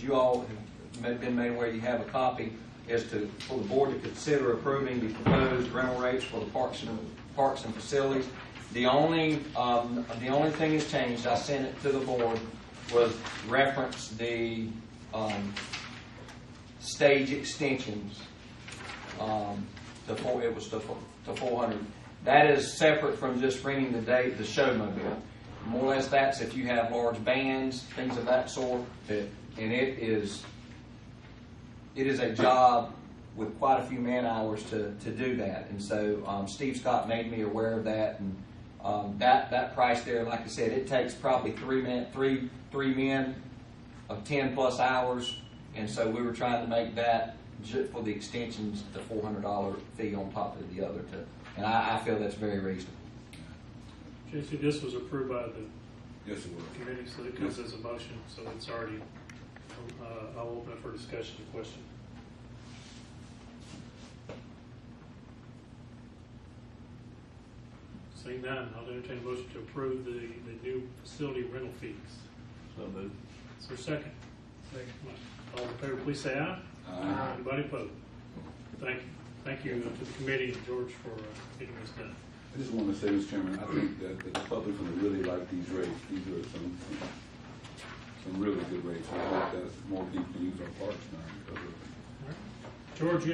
as you all have been made aware, you have a copy, is to, for the board to consider approving the proposed rental rates for the parks and, parks and facilities. The only, um, the only thing that's changed, I sent it to the board, was reference the, um, stage extensions. Um, to four, it was to, to four hundred. That is separate from just bringing the date, the showmobile. More or less, that's if you have large bands, things of that sort, that, and it is, it is a job with quite a few man hours to, to do that. And so, um, Steve Scott made me aware of that, and, um, that, that price there, like I said, it takes probably three men, three, three men of ten plus hours, and so we were trying to make that, for the extensions, the four hundred dollar fee on top of the other to, and I, I feel that's very reasonable. J.C., this was approved by the Yes, it was. committee, so it comes as a motion, so it's already, uh, I'll open it for discussion and question. Seeing none, I'll entertain a motion to approve the, the new facility rental fees. So moved. Is there a second? Second. All in favor, please say aye. Aye. Anybody opposed? Thank you. Thank you to the committee and George for uh, getting this done. I just want to say, Mr. Chairman, I think that that the public gonna really like these rates. These are some, some really good rates. I hope that more people use our parks now because of. George, you